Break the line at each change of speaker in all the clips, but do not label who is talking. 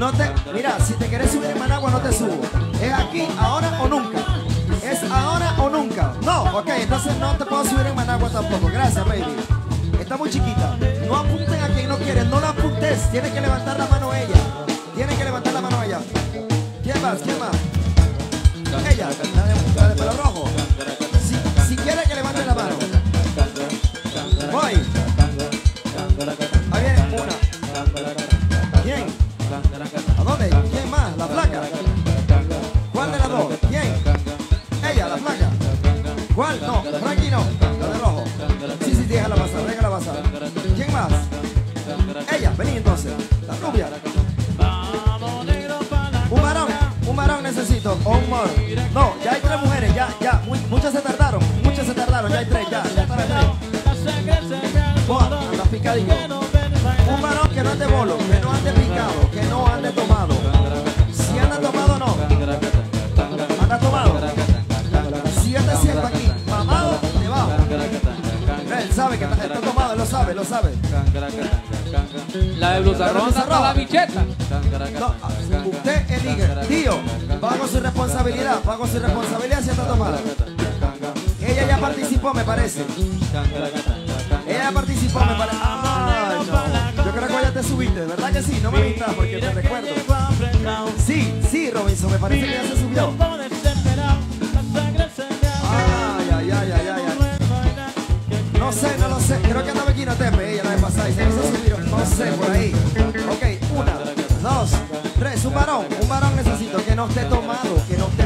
No te, mira, si te quieres subir en Managua, no te subo. Es aquí, ahora o nunca. Es ahora o nunca. No, ok, entonces no te puedo subir en Managua tampoco. Gracias, baby. Está muy chiquita. No apunten a quien no quiere. No la apuntes. Tiene que levantar la mano ella. Tiene que levantar la mano ella. ¿Quién más? ¿Quién más? Ella, picadillo. Un varón que no ande bolo, que no ande picado, que no ande tomado. Si anda tomado, no. Anda tomado. Si te sienta aquí, mamado, te va. Él sabe que está, está tomado, lo sabe, lo sabe.
La de blusa roja la bicheta.
No, usted elige, tío, con su responsabilidad, con su responsabilidad si está tomada. Ella ya participó, me parece. Ya participó, me parece. No. Yo creo que ya te subiste, ¿verdad que sí? No me mintas porque te recuerdo. Sí, sí, Robinson, me parece que ya se subió. Ay, ay, ay, ay, ay, ay. No sé, no lo sé. Creo que andaba aquí no tepe, ella la vez pasada y se hizo subir. No sé, por ahí. Ok, una, dos, tres. Un varón, un varón necesito que no esté tomado, que no esté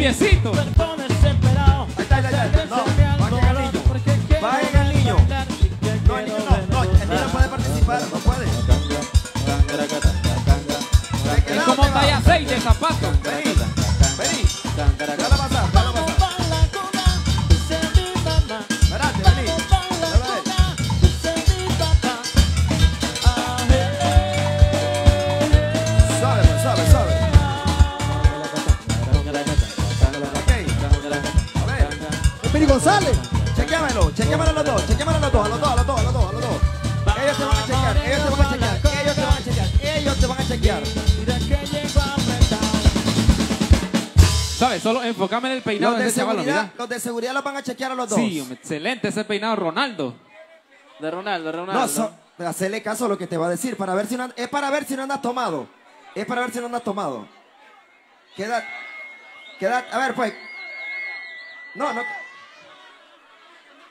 chaparrito?
Solo enfócame en el peinado
Los
de
de,
ese chaval,
seguridad,
mira.
los de seguridad los van a chequear a los dos.
Sí, excelente ese peinado, Ronaldo. De Ronaldo, Ronaldo.
No, so- hacerle caso a lo que te va a decir para ver si no, es para ver si no andas tomado. Es para ver si no andas tomado. Queda, queda, a ver pues. No, no.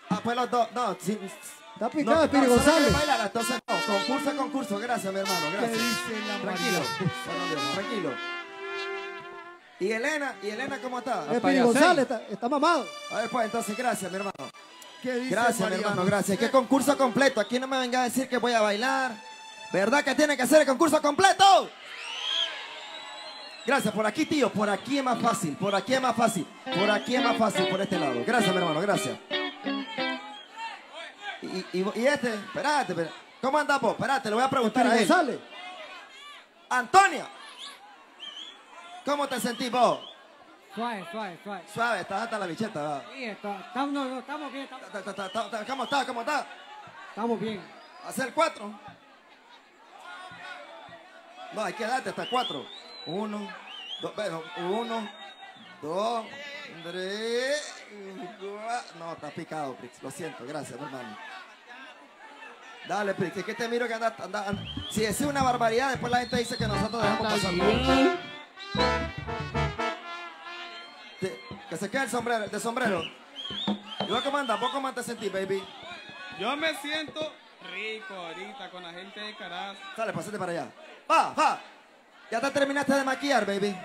No, pues los dos, no, sí,
Está
no,
picado,
no,
Espiri
solo
González.
bailar, entonces no, concurso concurso, gracias mi hermano,
¿Qué
gracias.
dice la
Tranquilo, Dios, tranquilo. Y Elena, ¿y Elena cómo está?
González está, está mamado.
A ver, pues entonces, gracias mi hermano.
¿Qué dice
Gracias, mi hermano,
José?
gracias. ¿Qué concurso completo? Aquí no me venga a decir que voy a bailar. ¿Verdad que tiene que ser el concurso completo? Gracias, por aquí, tío. Por aquí es más fácil. Por aquí es más fácil. Por aquí es más fácil, por este lado. Gracias, mi hermano, gracias. Y, y- y este, espérate, espérate. ¿Cómo anda vos? Espérate, le voy a preguntar a él.
González.
Antonia, ¿cómo te sentís vos?
Suave, suave, suave.
Suave, estás hasta la bicheta, va.
Sí, está- estamos, no, no, estamos bien, estamos,
Ta- ta- ta- ta- ta- ¿Cómo está? ¿Cómo está?
estamos bien.
Hacer cuatro. No, hay que darte hasta cuatro. Uno, dos, bueno, uno, dos, tres, cuatro. No, está picado, Prix. Lo siento, gracias, hermano. Dale, Prix, es que te miro que anda, anda, anda- Si es una barbaridad, después la gente dice que nosotros dejamos pasar. Te- Que se quede el sombrero, de sombrero. ¿Y andas? ¿Vos cómo te sentís, baby?
Yo me siento rico ahorita con la gente de Caraz.
Sale, pasate para allá. Va, va. Ya te terminaste de maquillar, baby.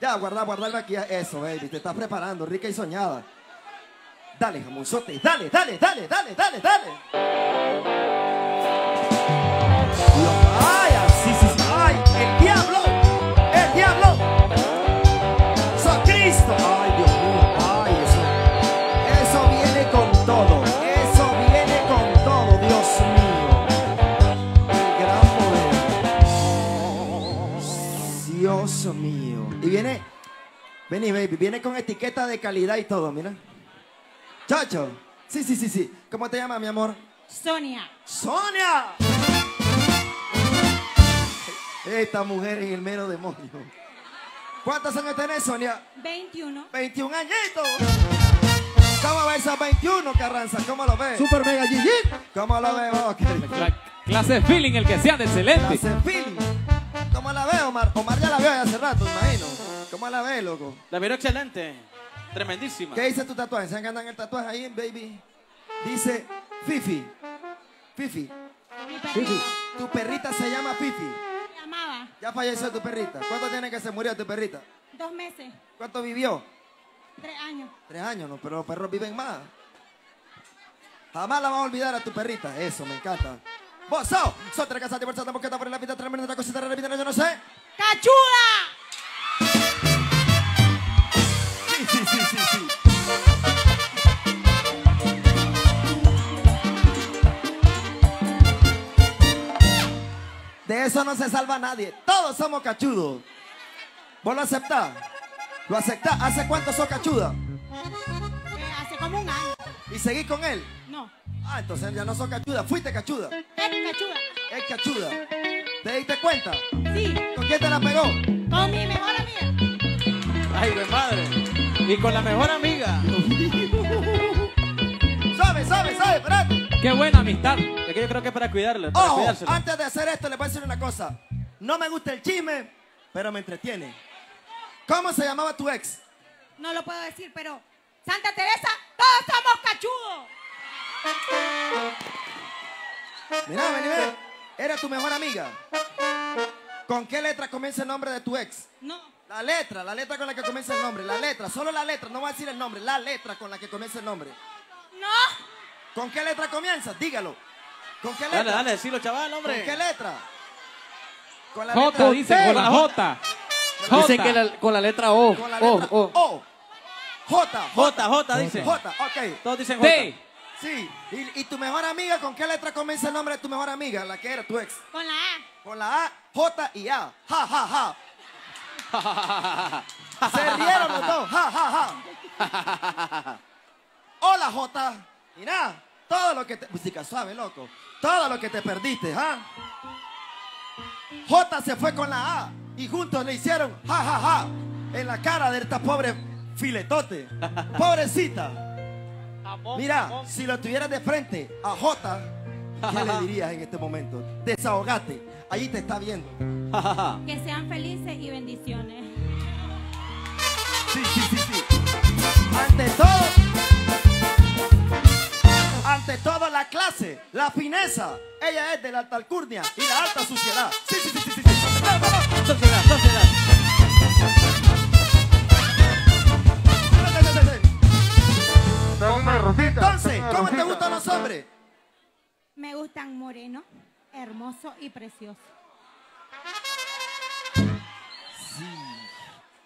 Ya, guarda, guarda el maquillaje. Eso, baby. Te estás preparando, rica y soñada. Dale, jamonzote. Dale, dale, dale, dale, dale, dale. Vení, baby, viene con etiqueta de calidad y todo, mira. Chacho. Sí, sí, sí, sí. ¿Cómo te llamas, mi amor?
Sonia,
¡Sonia! Esta mujer es el mero demonio. ¿Cuántos años tenés, Sonia?
21.
21 añitos. ¿Cómo ves a 21, Carranza? ¿Cómo lo ves?
Super Mega Gigi.
¿Cómo lo ves vos,
clase de feeling el que sean excelente.
Hace feeling. ¿Cómo la ves, Omar? Omar ya la vio hace rato, imagino. ¿Cómo la ves, loco?
La vieron excelente. Tremendísima.
¿Qué dice tu tatuaje? ¿Se andan el tatuaje ahí, baby? Dice Fifi. Fifi.
Mi perrita
Tu perrita se llama Fifi.
llamaba
Ya falleció tu perrita. ¿Cuánto tiene que se murió tu perrita?
dos meses,
¿Cuánto vivió?
tres años.
Tres años, ¿no? Pero los perros viven más. Jamás la vas a olvidar a tu perrita. Eso, me encanta. Sos tres casas divorciadas, boqueta por la vida, tremenda otra cosita, repiten, yo no sé.
¡Cachuda!
Sí, sí, sí, sí, sí. De eso no se salva nadie. Todos somos cachudos. ¿Vos lo aceptás? ¿Lo aceptás? ¿Hace cuánto sos cachuda?
Eh, hace como un año.
¿Y seguís con él?
No,
Ah, entonces ya no sos cachuda. Fuiste cachuda.
es cachuda.
Es cachuda. ¿Te diste cuenta?
Sí,
¿Con quién te la pegó?
con mi mejor amiga.
Ay, güey, madre. Y con la mejor amiga.
¿Sabe, sabe, sabe? Espérate.
Qué buena amistad.
Es que yo creo que es para cuidarla. Para
Ojo,
cuidársela.
antes de hacer esto, les voy a decir una cosa. No me gusta el chisme, pero me entretiene. ¿Cómo se llamaba tu ex?
No lo puedo decir, pero Santa Teresa, todos somos cachudos.
Mira, vení, ven. Era tu mejor amiga. ¿Con qué letra comienza el nombre de tu ex?
No,
La letra, la letra con la que comienza el nombre. La letra, solo la letra, no voy a decir el nombre. La letra con la que comienza el nombre.
no,
¿Con qué letra comienza? Dígalo. ¿Con qué letra?
Dale, dale, decilo, chaval,
¿Con
hombre.
qué letra? Con la
J,
letra
dice, con la J.
Dicen que la- con la letra O.
Con la
O,
letra
O.
O. J.
J, J, dice.
J, ok.
Todos dicen J.
T.
Sí. ¿Y, y tu mejor amiga, con qué letra comienza el nombre de tu mejor amiga? La que era tu ex.
con la A.
Con la A, J y A. Ja, ja, ja. Se rieron los dos. Ja, ja, ja. Hola, J. Mira, todo lo que te... Música suave, loco. Todo lo que te perdiste, ¿ah? J se fue con la A y juntos le hicieron ja, ja, ja en la cara de esta pobre filetote. Pobrecita. Mira, si lo tuvieras de frente a J, ¿qué le dirías en este momento? Desahogate. Allí te está viendo.
Que sean felices y bendiciones.
Sí, sí, sí, sí. Ante todo, la fineza. Ella es de la alta alcurnia y la alta suciedad. Sí, sí, sí, sí, sí. sí. Vamos, vamos.
Sociedad, sociedad.
Entonces, ¿cómo te gustan los hombres?
Me gustan moreno, hermoso y precioso.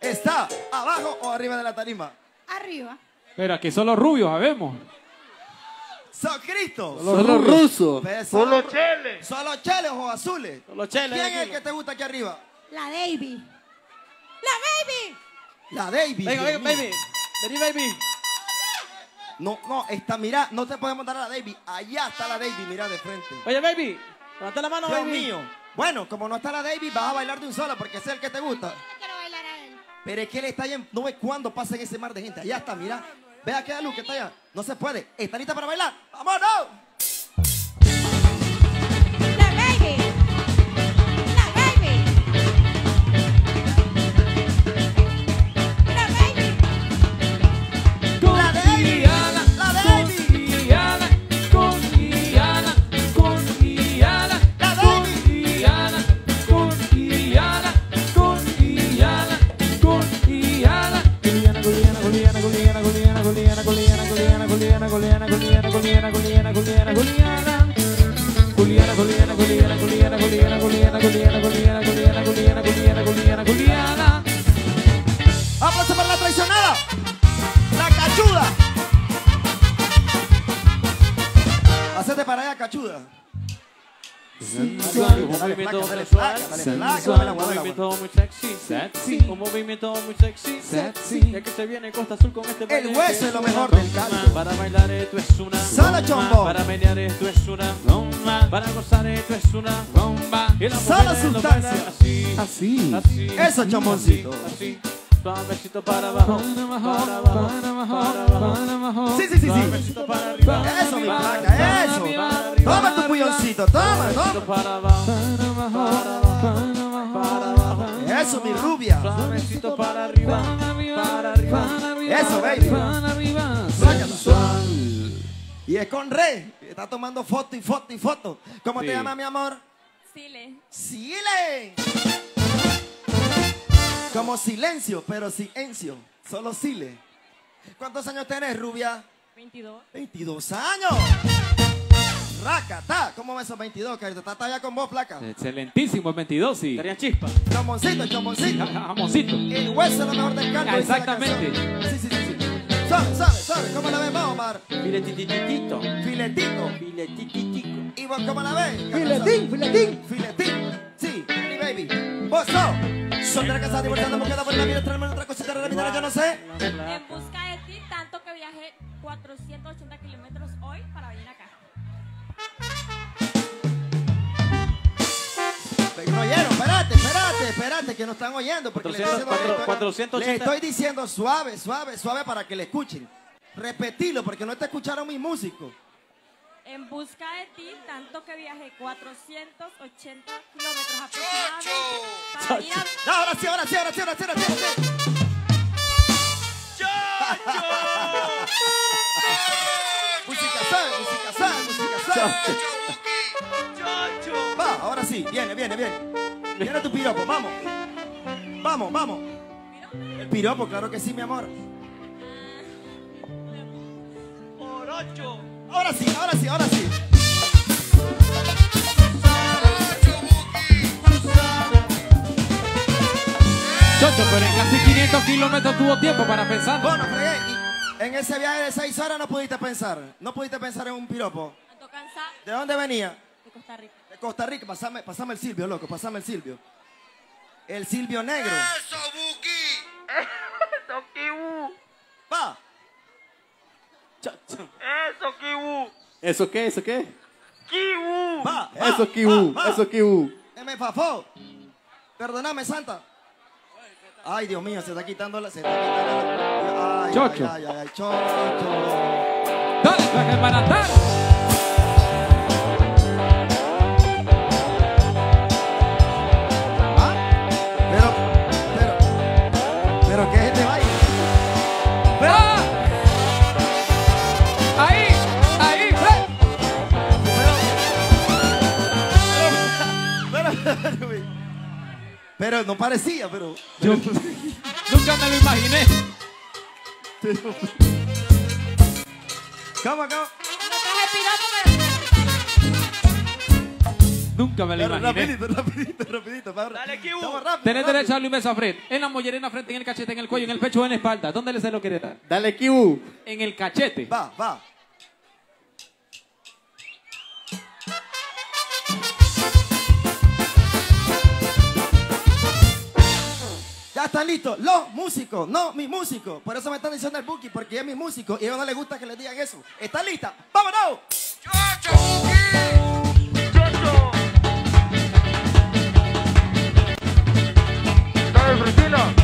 ¿Está abajo o arriba de la tarima?
Arriba.
Pero aquí solo rubios, sabemos.
¡Son Cristo!
Solo ruso.
Solo cheles. Solo cheles o azules.
Solo cheles,
¿Quién es el que te gusta aquí arriba?
La Davy. ¡La Baby!
La David.
Venga, venga, baby. Vení, baby.
No, no, está, mira, no te podemos dar a la David. Allá está la David, mira de frente.
Oye, baby. Levanta la mano,
Dios
baby.
mío. Bueno, como no está la David, vas a bailar de un solo porque es el que te gusta.
No quiero bailar a él.
Pero es que él está allá, en- no ve cuándo pasa en ese mar de gente. Allá está, mira. Ve aquella luz que está allá. No se puede. ¿Está lista para bailar? ¡Vámonos! ¡Aplauso para la traicionada! ¡La cachuda! Hacete para allá, cachuda.
Un
Dale
movimiento sensual. Sensual, un movimiento muy sexy.
Sexy.
Un movimiento muy sexy.
Sexy.
Ya que se viene Costa Azul con este baile.
hueso es lo mejor del caldo.
Para bailar esto es una bomba.
chombo.
Para menear esto es una bomba. Para gozar esto es una bomba. Lo
sustancia.
Así.
Así.
Eso, chomboncito.
Así. Suavecito para abajo. Para abajo. Para abajo.
Sí, sí, sí, sí.
Suavecito para arriba.
Eso, mi
para
placa, eso.
para arriba,
Toma tu
para
puñoncito, toma, toma.
para abajo. Para abajo. Para abajo.
Eso, mi rubia.
Suavecito para arriba. Para arriba.
Eso, baby. Sácala. Y es con Rey. Está tomando foto y foto y foto. ¿Cómo te
Sí.
llamas, mi amor?
Sile.
Sile. Como silencio, pero silencio. Solo Sile. ¿Cuántos años tenés, rubia?
22.
22 años. Racata. ¿Cómo ves esos 22, carito? ¿Estás todavía con vos, placa?
Excelentísimo, el 22, sí.
Darían chispa.
Chomoncito, chomoncito.
Jamoncito.
El hueso es lo mejor del canto.
Exactamente.
Sí, sí, sí, sí. Suave, suave, suave. ¿Cómo la ves, vos, Omar?
Filetititito.
Filetito.
Filetititico.
¿Y vos cómo la ves?
Filetín, filetín.
Filetín. Sí, mi baby. Vos sos. Soltera casada, divorciada, mujer, por la vida, otra cosita de la vida, yo no sé.
En busca de ti, tanto que viajé 480 kilómetros hoy para venir acá.
No oyeron, espérate, espérate, espérate, que no están oyendo. Porque le estoy
400,
diciendo-
480.
le estoy diciendo suave, suave, suave para que le escuchen. Repetilo, porque no te escucharon mis músicos.
En busca de ti, tanto que viajé 480 kilómetros aproximadamente para a...
Ahora sí, ahora sí, ahora sí, ahora sí, ahora sí. música suave, música suave, música suave. Va, ahora sí, viene, viene, viene. Viene tu piropo, vamos. Vamos, vamos. El piropo, claro que sí, mi amor. Ahora sí, ahora sí, ahora sí.
Chocho, pero en casi 500 kilómetros tuvo tiempo para pensar.
Bueno, fregué. y en ese viaje de seis horas no pudiste pensar. No pudiste pensar en un piropo. ¿De dónde venía?
de Costa Rica.
De Costa Rica. Pasame, pasame el Silvio, loco. Pasame el Silvio. El Silvio negro. ¡Eso, Buki! ¡Eso, Kibu! Va.
¿Eso qué? ¿Eso qué?
Va. va,
Eso Kibu.
va.
Eso Kibu.
Me fafó. Perdóname, Santa. Ay, Dios mío, se está quitando la. Se está quitando la. Ay,
Chocho.
Ay, ay, ay, chocho.
Dale, traje para tal.
Pero no parecía, pero.
Yo nunca me lo imaginé.
Piropo, pero...
Nunca me lo
Pero
imaginé.
rapidito, rapidito, rapidito. Pablo.
Dale,
rápido.
Tenés
rápido.
derecho a darle un beso a Fred. En la mollera, en la frente, en el cachete, en el cuello, en el pecho o en la espalda. ¿Dónde le se lo quiere dar?
Dale, Kibu.
En el cachete.
Va, va. Ya están listos los músicos, no mi músico. Por eso me están diciendo el Buki, porque es mi músico y a ellos no les gusta que les digan eso. ¿Están listas? ¡Vámonos!
Con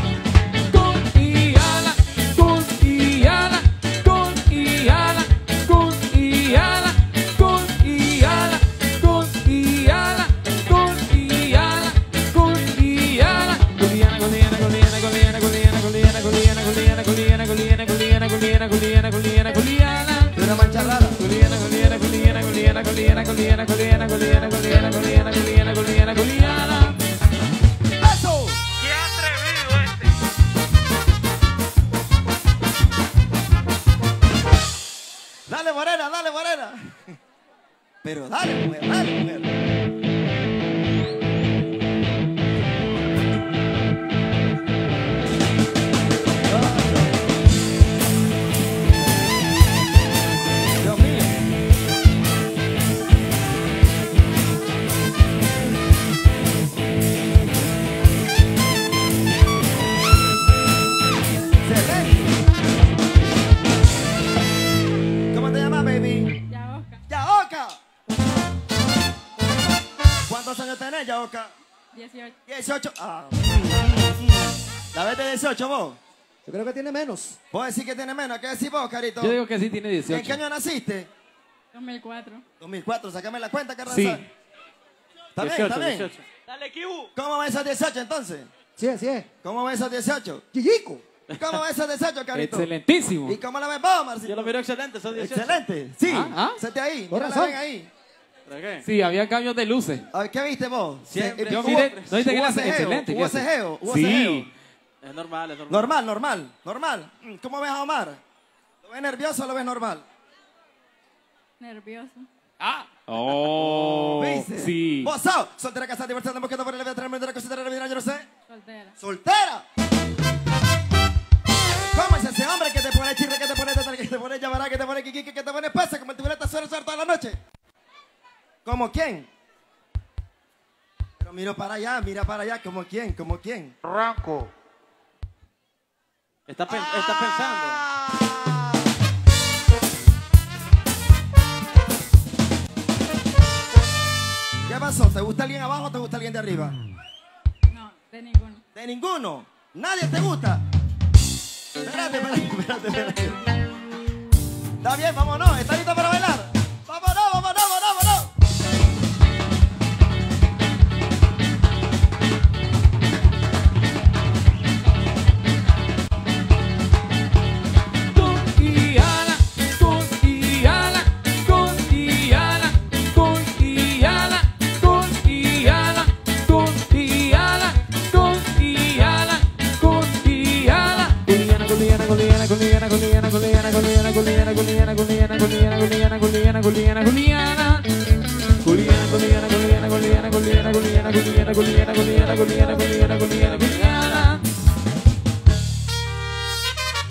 que tiene menos.
Vos decís que tiene menos. ¿Qué decís vos, Carito?
Yo digo que sí tiene
¿En qué
18.
año naciste?
2004.
2004. Sácame la cuenta, Carranza.
Sí.
¿Está bien? ¿Está bien?
Dale, Kibu.
¿Cómo va esos 18 entonces?
Sí, así es.
¿Cómo va esos 18?
Chiquico.
¿Cómo va esos 18, Carito?
Excelentísimo.
¿Y cómo la ves vos, Marcelo?
Yo lo miro excelente, son 18.
Excelente. Sí.
Ah, ah.
Sete ahí. Mírala
razón.
bien ahí.
¿Para qué?
Sí, había cambios de luces.
A ver, ¿qué viste vos?
Siempre.
Yo miré, no dice que era excelente.
Hubo
¿qué hace?
cejeo, hubo cejeo.
Es normal, es normal.
Normal, normal, normal. ¿Cómo ves a Omar? ¿Lo ves nervioso o lo ves normal?
Nervioso.
Ah. Oh.
¿Viste?
Sí.
Vos sos soltera, casada, divorciada, buscando por el letra, tremenda, la cosita de la vida, yo no sé.
Soltera.
¡Soltera! ¿Cómo es ese hombre que te pone chirre, que te pone teta, que te pone llamará, que te pone kiki, que te pone pesa, como el tibureta suele usar toda la noche? ¿Como quién? Pero miro para allá, mira para allá, ¿como quién? ¿Como quién?
Está, pen- está pensando.
Ah. ¿Qué pasó? ¿Te gusta alguien abajo o te gusta alguien de arriba?
No, de ninguno.
De ninguno. ¿Nadie te gusta? Espérate, espérate, espérate, espérate. Está bien, vámonos. ¿Está listo para bailar?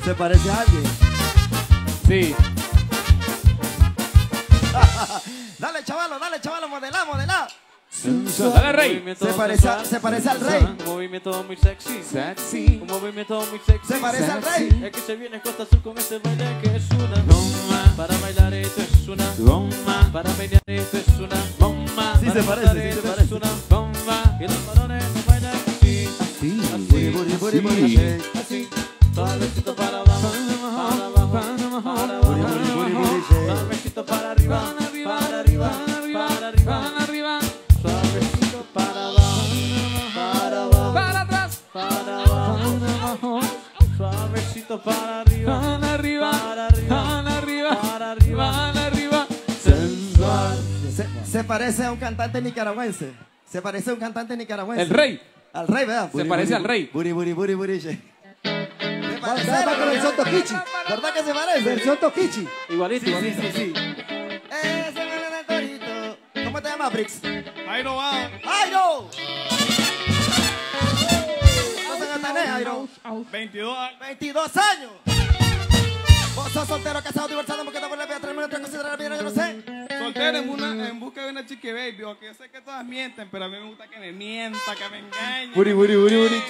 ¿Se parece a alguien?
Sí.
Dale, chavalo, dale, chavalo, modelá, modelá.
Dale, rey.
Se parece, a- se parece al rey.
Un movimiento muy sexy.
Sexy.
Un movimiento muy sexy.
Se parece al rey.
Es que se viene Costa Azul con este baile que es una
Goma.
Para bailar esto es una
Goma.
Para bailar esto es una
Bomba.
Sí
Para
se parece, sí se
esto
parece.
Es una
Bomba.
Y los varones no bailan así
Sí.
Buri, buri, buri, buri, shake.
Así Suavecito para abajo Para abajo Para abajo. Suavecito para arriba
arriba,
Para arriba
arriba,
Para arriba
arriba,
Suavecito para abajo Para abajo
para atrás,
Para abajo
para
Suavecito para arriba
van arriba,
Para arriba
van arriba,
Para arriba
arriba.
Sensual
Se, se parece a un cantante nicaragüense. Se parece a un cantante nicaragüense.
El rey.
Al rey, ¿verdad?
Se parece al rey.
Buri, buri, buri, buri.
Va con Tokichi.
¿Verdad que se parece?
Versión Tokichi.
Igualito,
Sí, sí,
igualito.
sí, sí. Ese el torito. ¿Cómo te llamas, Brix?
Jairo va.
¡Jairo! ¿Cuántos años tenés, Jairo?
22 años.
22 años. Vos sos soltero, casado, divorciado, porque te vuelves a traer minutos, considerar bien, yo no sé.
Soltero en, una, en busca de una chiqui baby. que yo sé que todas mienten, pero a mí me gusta que me mienta, que me engañen.
Buri, buri, buri, buri,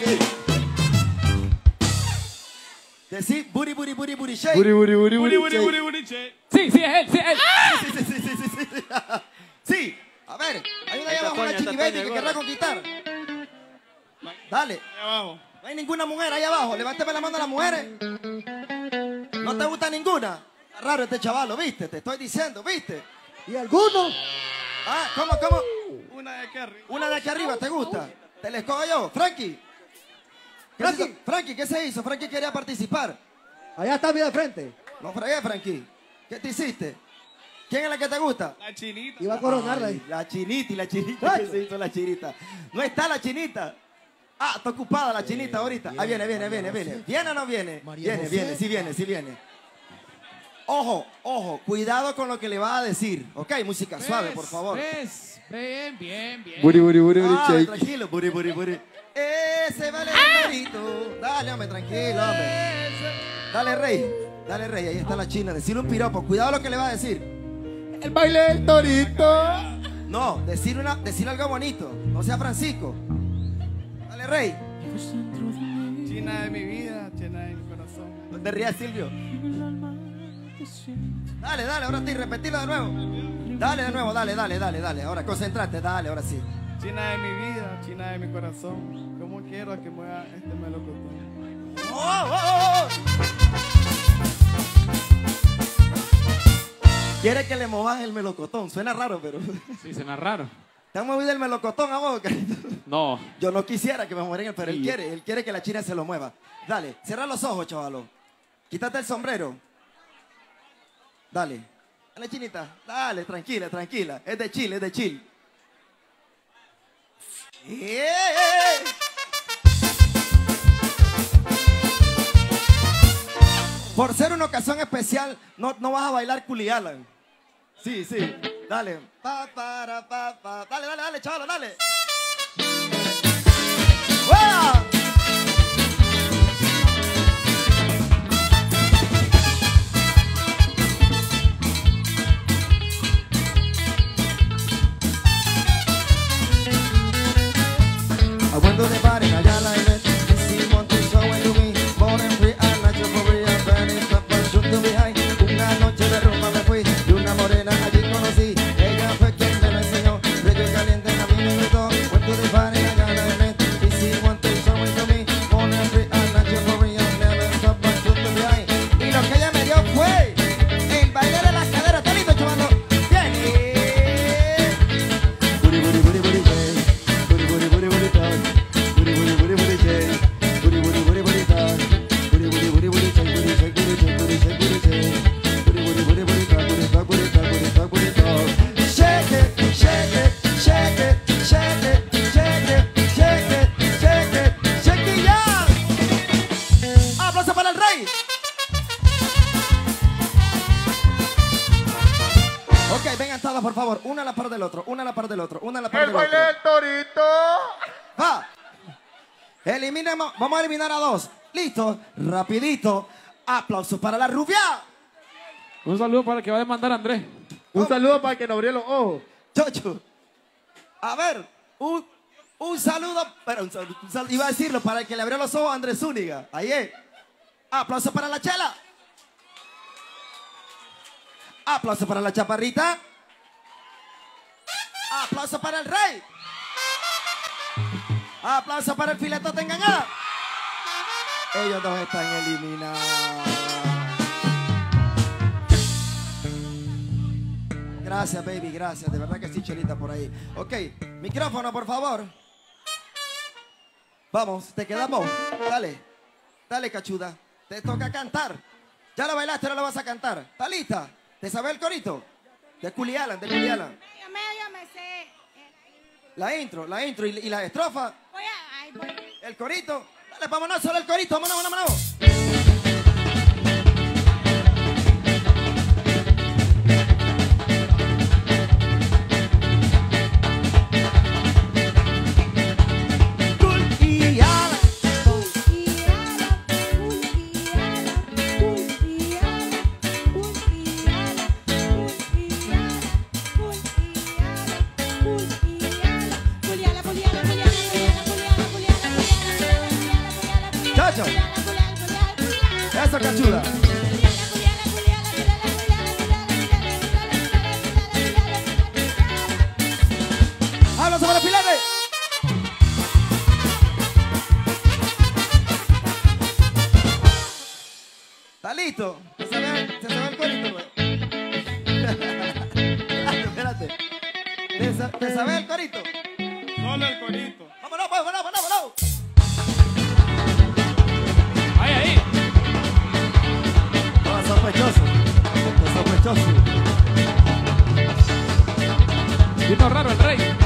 che. Decí buri, buri, buri, buri, che.
Buri, buri, buri,
Buri,
buri,
buri,
che.
buri, buri, che.
Sí, sí, es él, sí, es él.
Sí, sí, sí, sí, sí, sí, sí. Sí, a ver, hay una allá abajo, una
Toño,
chiqui
está
baby
Toño,
que querrá conquistar. Dale,
Ahí abajo.
no hay ninguna mujer ahí abajo. Levánteme la mano a las mujeres. ¿No te gusta ninguna? Está raro este chavalo, ¿viste? Te estoy diciendo, ¿viste?
¿Y alguno?
Ah, ¿cómo, cómo?
Una de aquí arriba.
Una de aquí arriba, ¿te gusta? ¿Te la escojo yo? Frankie. ¿Qué
Frankie.
hizo? Frankie, ¿qué se hizo? Frankie quería participar.
Allá está, mira de frente.
No fregué, Frankie. ¿Qué te hiciste? ¿Quién es la que te gusta?
La chinita.
Iba a coronarla ahí.
La chinita y la chinita. ¿Qué se hizo la chinita? No está la chinita. Ah, está ocupada la chinita ahorita. Ah, viene, viene, viene, viene. ¿Viene o no viene?
María
Viene,
José.
viene, sí viene, sí viene. Ojo, ojo, cuidado con lo que le va a decir. Ok, música suave, por favor.
¿Ves? Bien, bien, bien.
Buri, buri, buri, buri,
Ah, tranquilo, buri, buri, buri. Ese vale el torito. Dale, hombre, tranquilo, hombre. Dale, rey. Dale, rey. Ahí está la china. Decirle un piropo. Cuidado lo que le va a decir.
El baile del torito.
No, decir, una, decir algo bonito. No sea Francisco. Dale, rey.
China de mi vida, china de mi corazón.
No te rías, Silvio. Dale, dale, ahora sí, repetilo de nuevo. Dale de nuevo, dale, dale, dale, dale. Ahora concentrate, dale, ahora sí.
China de mi vida, china de mi corazón. ¿Cómo quiero que mueva este melocotón?
¡Oh, oh, oh, oh! Quiere que le movas el melocotón. Suena raro, pero.
Sí, suena raro.
¿Te han movido el melocotón a vos, carito?
No.
Yo no quisiera que me mueran, pero él quiere. Él quiere que la china se lo mueva. Dale, cierra los ojos, chavalo. Quítate el sombrero. Dale. Dale, chinita. Dale, tranquila, tranquila. Es de Chile, es de Chile. Por ser una ocasión especial, no, no vas a bailar culialan. Sí, sí. Dale. Pa, para, pa, pa. Dale, dale, dale, chaval, dale. Ok, vengan todos por favor, una a la par del otro, una a la par del otro, una a la par del otro.
torito.
Va. Eliminemos, vamos a eliminar a dos. Listo, rapidito. Aplausos para la rubia.
Un saludo para el que va a demandar a Andrés.
Un saludo para el que nos abrió los ojos.
Chocho. A ver, un, un saludo, pero un saludo, un saludo- iba a decirlo para el que le abrió los ojos a Andrés Zúñiga. Ahí es. Aplausos para la chela. Aplausos para la chaparrita. Aplausos para el rey. Aplausos para el filetote engañada. Ellos dos están eliminados. Gracias, baby, gracias. De verdad que sí, Chelita, por ahí. Ok, micrófono, por favor. Vamos, te quedamos. Dale, dale, cachuda. Te toca cantar. Ya lo bailaste, ahora lo vas a cantar. ¿Está lista? ¿Te sabes el corito? De Culialan, de Culialan.
Medio, medio me sé.
La intro, la intro y, y la estrofa,
Voy a, ay, voy.
el corito. Dale, vámonos, solo el corito, vámonos, vámonos, vámonos. ¿Está listo? ¿Se sabe, el corito, güey? espérate, espérate. ¿Te, sa- te sabe el corito?
Solo el corito.
¡Vámonos, pues, vámonos, vámonos, vámonos!
Ahí, ahí.
No, sospechoso. Es sospechoso.
Vino raro el rey.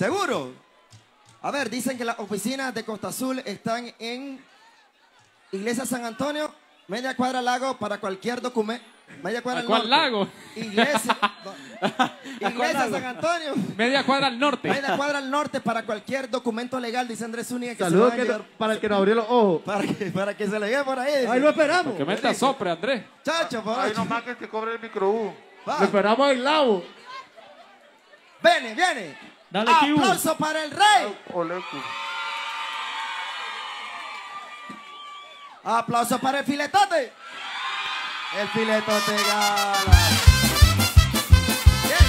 ¿Seguro? A ver, dicen que las oficinas de Costa Azul están en Iglesia San Antonio, media cuadra lago para cualquier documento. Media cuadra
¿A
al
cuál
norte.
lago?
Iglesia, no. Iglesia? San Antonio.
Media cuadra al norte.
Media cuadra al norte para cualquier documento legal, dice Andrés Zúñiga. Que
Saludos que-
llevar-
para el que nos abrió los ojos.
para, que, para que se le lleve por ahí. dice.
Ahí lo esperamos.
Que meta sopre, Andrés.
Chacho, por
Ahí
ahí.
nomás que te cobre el microbús.
Lo esperamos en Lavo.
Viene, viene.
Dale, Kibu.
Aplauso para el rey. Aplauso para el filetote. El filetote gana. Bien.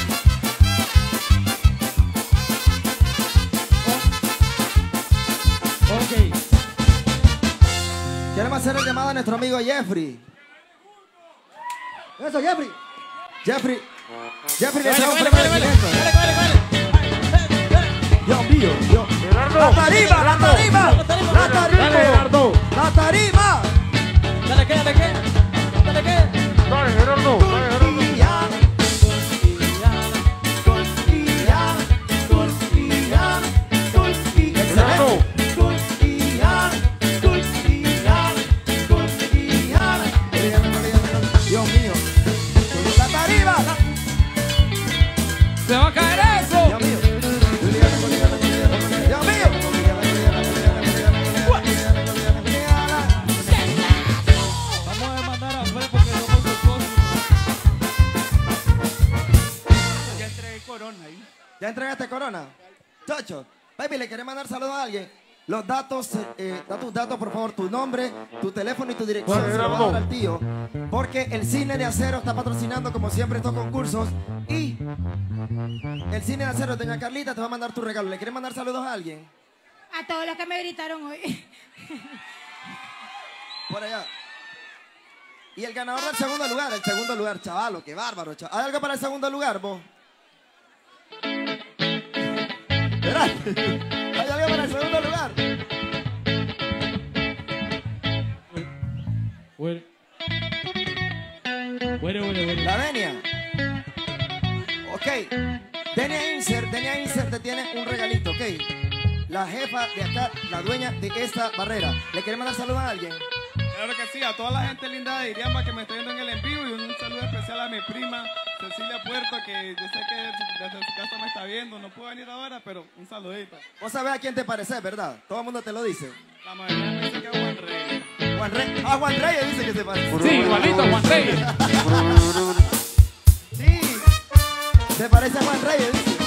Ok.
Queremos hacer el llamado a nuestro amigo Jeffrey.
Eso, Jeffrey.
Jeffrey. Jeffrey le trae un premio Dios mío, Dios.
Gerardo.
La tarima, la tarima. La tarima.
Dale, Gerardo.
La tarima.
Dale, ¿qué? Dale, ¿qué? Dale, ¿qué?
Dale, Gerardo. Dale, Gerardo.
Corona ahí.
¿Ya entregaste corona? Chacho, baby, ¿le querés mandar saludos a alguien? Los datos, eh, da tus datos, por favor, tu nombre, tu teléfono y tu dirección. Se lo va a dar al tío. Porque el Cine de Acero está patrocinando, como siempre, estos concursos. Y el Cine de Acero, doña Carlita, te va a mandar tu regalo. ¿Le querés mandar saludos a alguien?
A todos los que me gritaron hoy.
Por allá. Y el ganador del segundo lugar, el segundo lugar, chavalo, qué bárbaro. chaval. ¿Hay algo para el segundo lugar, vos? Espérate. ¿Hay algo para el segundo lugar?
Huele. Huele, huele, huele.
La Denia. Ok. Denia Insert, Denia Insert te tiene un regalito, ok. La jefa de acá, la dueña de esta barrera. ¿Le quiere mandar saludos a alguien?
Claro que sí, a toda la gente linda de Iriamba que me está viendo en el en vivo y un saludo especial a mi prima Cecilia Puerto que yo sé que desde su casa me está viendo, no puedo venir ahora, pero un saludito.
Vos sabés a quién te pareces, ¿verdad? Todo el mundo te lo dice.
La mayoría me dice que es Juan Rey.
Juan Rey. Ah, Juan Reyes dice que se parece.
Sí, igualito, Juan Reyes.
Sí. Se parece a Juan Reyes, dice.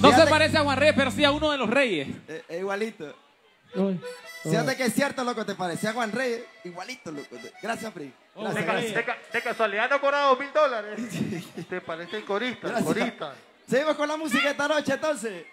No se
Fíjate-
parece a Juan Reyes, pero sí a uno de los reyes.
Eh, eh, igualito.
Uy.
Fíjate que es cierto, loco, te parecía Juan Reyes. Igualito, loco. Gracias,
De, ca-
gracias.
de ca- de casualidad no cobra dos mil dólares. Te parece corista,
Gracias.
corista.
Seguimos con la música esta noche, entonces.